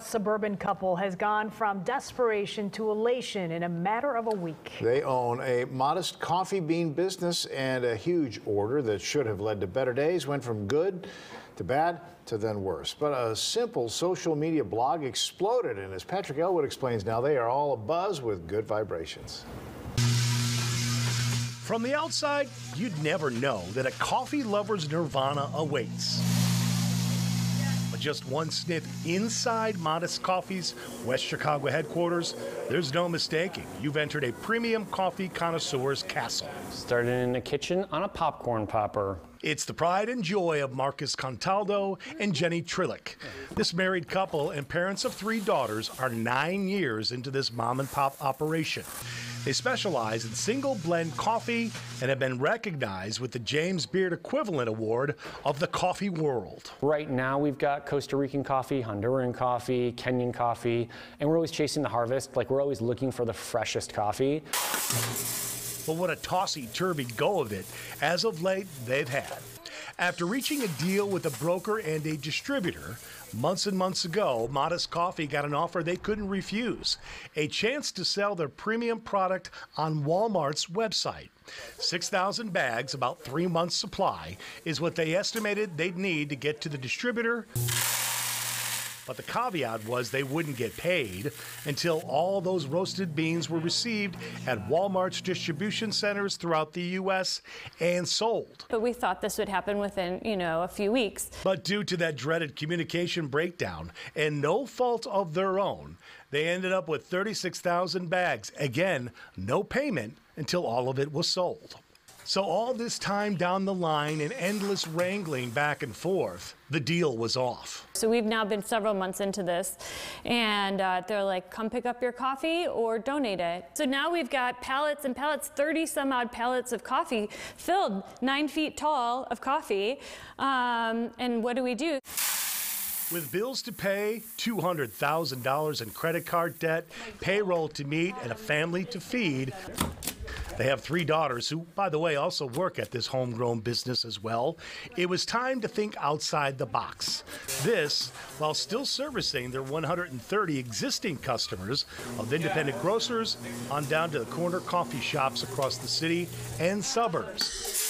Suburban couple has gone from desperation to elation in a matter of a week. They own a modest coffee bean business and a huge order that should have led to better days went from good to bad to then worse. But a simple social media blog exploded, and as Patrick Elwood explains now, they are all abuzz with good vibrations. From the outside, you'd never know that a coffee lover's nirvana awaits. Just one sniff inside Modest Coffee's West Chicago headquarters, there's no mistaking you've entered a premium coffee connoisseur's castle. Started in the kitchen on a popcorn popper. It's the pride and joy of Marcus Contaldo and Jenny Trillick. This married couple and parents of three daughters are nine years into this mom and pop operation. They specialize in single blend coffee and have been recognized with the James Beard Equivalent Award of the coffee world. Right now, we've got Costa Rican coffee, Honduran coffee, Kenyan coffee, and we're always chasing the harvest. Like, we're always looking for the freshest coffee. But what a tossy turvy go of it, as of late, they've had. After reaching a deal with a broker and a distributor, months and months ago, Modest Coffee got an offer they couldn't refuse a chance to sell their premium product on Walmart's website. 6,000 bags, about three months' supply, is what they estimated they'd need to get to the distributor but the caveat was they wouldn't get paid until all those roasted beans were received at Walmart's distribution centers throughout the U.S. and sold. But we thought this would happen within, you know, a few weeks. But due to that dreaded communication breakdown and no fault of their own, they ended up with 36,000 bags. Again, no payment until all of it was sold. So, all this time down the line and endless wrangling back and forth, the deal was off. So, we've now been several months into this, and uh, they're like, come pick up your coffee or donate it. So, now we've got pallets and pallets, 30 some odd pallets of coffee filled, nine feet tall of coffee. Um, and what do we do? With bills to pay, $200,000 in credit card debt, payroll to meet, and a family to feed, they have three daughters who, by the way, also work at this homegrown business as well. It was time to think outside the box. This, while still servicing their 130 existing customers of independent grocers on down to the corner coffee shops across the city and suburbs.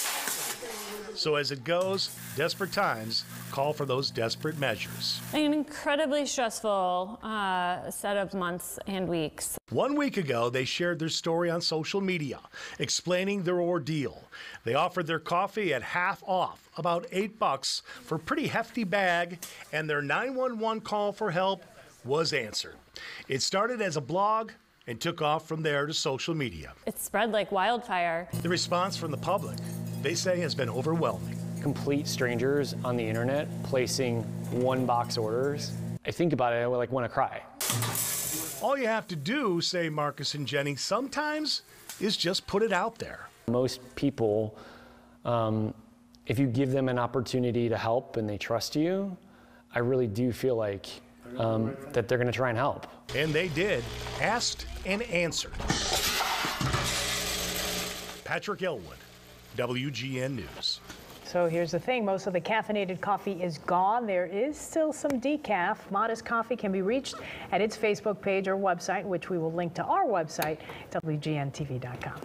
So as it goes, desperate times call for those desperate measures. An incredibly stressful uh, set of months and weeks. One week ago, they shared their story on social media, explaining their ordeal. They offered their coffee at half off, about eight bucks for a pretty hefty bag, and their 911 call for help was answered. It started as a blog and took off from there to social media. It spread like wildfire. The response from the public, they say, has been overwhelming. Complete strangers on the internet placing one box orders. I think about it, I like want to cry. All you have to do, say Marcus and Jenny, sometimes is just put it out there. Most people, um, if you give them an opportunity to help and they trust you, I really do feel like um, that they're going to try and help. And they did, asked and answered. Patrick Elwood, WGN News. So here's the thing most of the caffeinated coffee is gone. There is still some decaf. Modest Coffee can be reached at its Facebook page or website, which we will link to our website, WGNTV.com.